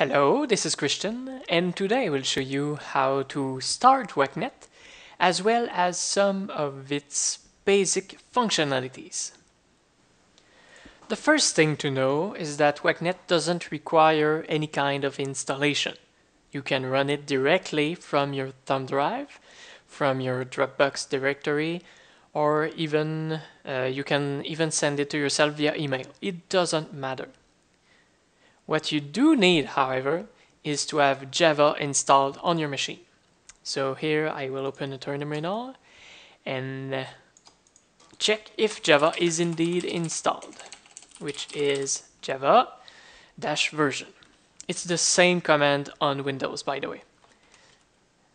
Hello, this is Christian, and today I will show you how to start WACnet, as well as some of its basic functionalities. The first thing to know is that WACnet doesn't require any kind of installation. You can run it directly from your thumb drive, from your Dropbox directory, or even uh, you can even send it to yourself via email. It doesn't matter. What you do need, however, is to have Java installed on your machine. So here I will open a terminal and uh, check if Java is indeed installed, which is java dash version. It's the same command on Windows, by the way.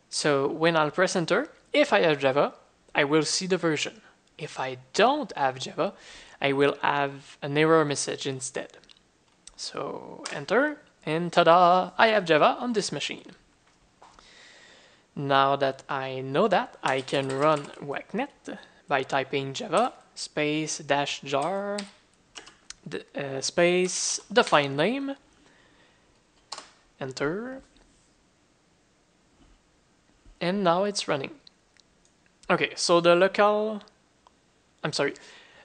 So when I'll press enter, if I have Java, I will see the version. If I don't have Java, I will have an error message instead. So enter, and ta-da, I have Java on this machine. Now that I know that, I can run WACnet by typing java space dash jar uh, space the file name, enter, and now it's running. Okay, so the local, I'm sorry,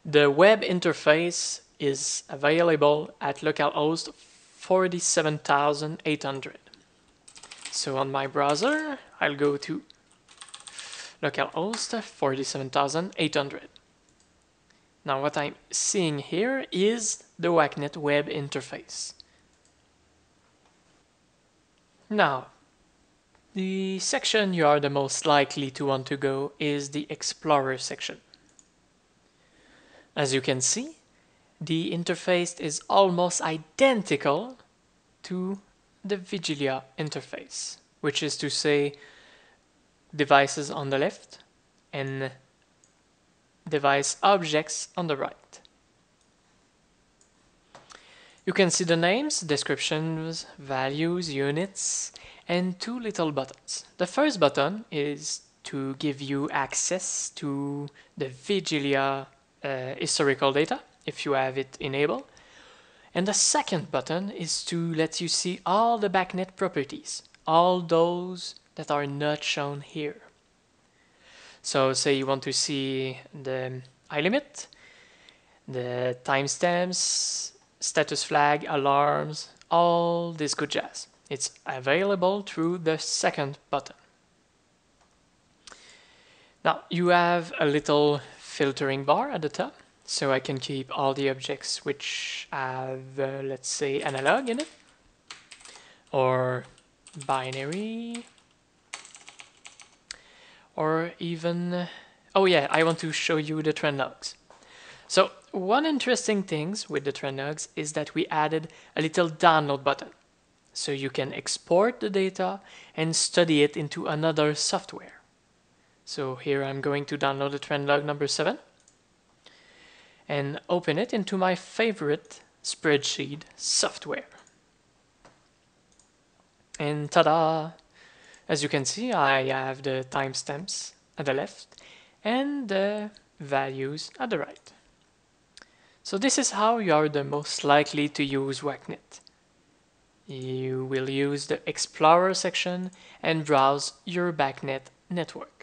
the web interface is available at localhost 47800. So on my browser, I'll go to localhost 47800. Now what I'm seeing here is the WACnet web interface. Now, the section you are the most likely to want to go is the Explorer section. As you can see, the interface is almost identical to the Vigilia interface, which is to say devices on the left and device objects on the right. You can see the names, descriptions, values, units, and two little buttons. The first button is to give you access to the Vigilia uh, historical data if you have it enabled. And the second button is to let you see all the BACnet properties, all those that are not shown here. So say you want to see the iLimit, the timestamps, status flag, alarms, all this good jazz. It's available through the second button. Now you have a little filtering bar at the top so I can keep all the objects which have, uh, let's say, analog in it, or binary, or even, oh yeah, I want to show you the trend logs. So one interesting things with the trend logs is that we added a little download button. So you can export the data and study it into another software. So here I'm going to download the trend log number 7 and open it into my favorite spreadsheet software. And ta-da! As you can see, I have the timestamps at the left and the values at the right. So this is how you are the most likely to use WACnet. You will use the Explorer section and browse your BACnet network.